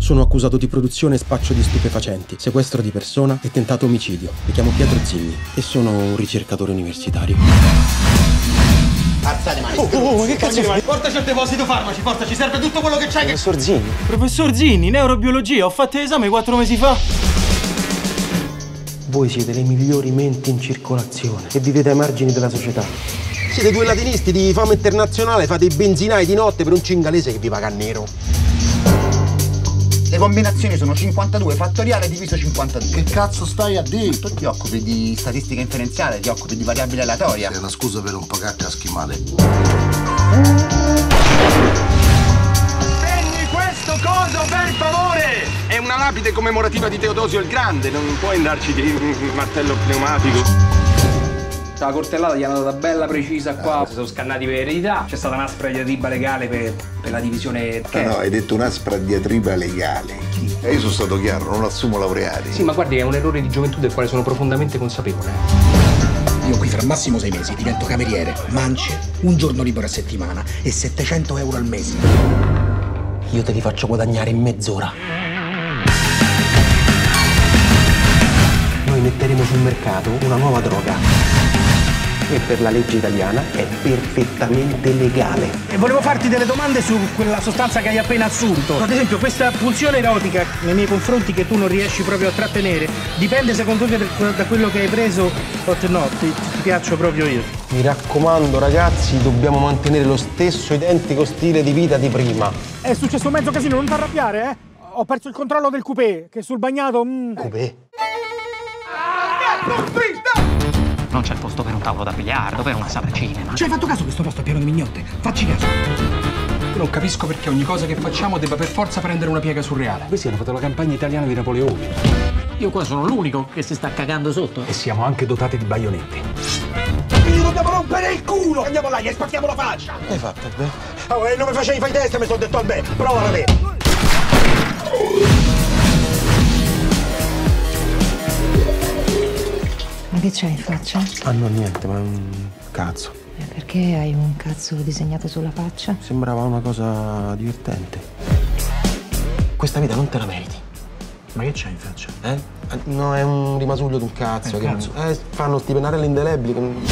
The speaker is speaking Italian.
Sono accusato di produzione e spaccio di stupefacenti, sequestro di persona e tentato omicidio. Mi chiamo Pietro Zigni e sono un ricercatore universitario. Alzate mani. Oh, oh, oh, che cazzo fai? Portaci al deposito farmaci, forza, ci serve tutto quello che c'hai. Che... Professor Zini. Professor Zini, neurobiologia, ho fatto l'esame quattro mesi fa. Voi siete le migliori menti in circolazione e vivete ai margini della società. Siete due latinisti di fama internazionale, fate i benzinai di notte per un cingalese che vi paga a nero. Le combinazioni sono 52 fattoriale diviso 52. Che cazzo stai a dire? Tu ti occupi di statistica inferenziale, ti occupi di variabile aleatoria. È una scusa per un po' cacca schimale. Spegni questo coso per favore! È una lapide commemorativa di Teodosio il Grande, non puoi andarci di un martello pneumatico. La cortellata gli è andata bella precisa qua, si sono scannati per eredità, c'è stata un'aspra diatriba legale per, per la divisione. Ah, no, hai detto un'aspra diatriba legale. E io sono stato chiaro, non assumo laureati. Sì, ma guardi, è un errore di gioventù del quale sono profondamente consapevole. Io qui fra massimo sei mesi divento cameriere, mance, un giorno libero a settimana e 700 euro al mese. Io te li faccio guadagnare in mezz'ora. Noi metteremo sul mercato una nuova droga e per la legge italiana è perfettamente legale. E volevo farti delle domande su quella sostanza che hai appena assunto. Ad esempio, questa pulsione erotica nei miei confronti che tu non riesci proprio a trattenere, dipende secondo te da quello che hai preso o no? Ti, ti piaccio proprio io. Mi raccomando ragazzi, dobbiamo mantenere lo stesso identico stile di vita di prima. È successo un mezzo casino, non ti arrabbiare, eh? Ho perso il controllo del coupé, che sul bagnato... Mm. Coupé? Non c'è posto per un tavolo da biliardo, per una sala cinema. Ci hai fatto caso che questo posto è pieno di mignotte? Facci caso. Non capisco perché ogni cosa che facciamo debba per forza prendere una piega surreale. Questi hanno fatto la campagna italiana di Napoleone. Io qua sono l'unico che si sta cagando sotto. E siamo anche dotati di baionetti. Gli dobbiamo rompere il culo! Andiamo là, gli spacchiamo la faccia! Hai fatto, beh? Oh, e non mi facevi fai testa, mi sono detto al beh. Prova a te. Che c'hai in faccia? Ah no, niente, ma un cazzo. Eh, perché hai un cazzo disegnato sulla faccia? Sembrava una cosa divertente. Questa vita non te la meriti. Ma che c'hai in faccia? Eh? No, è un rimasuglio di un cazzo. Eh, che cazzo. Eh, fanno sti pennarelli indelebili. con-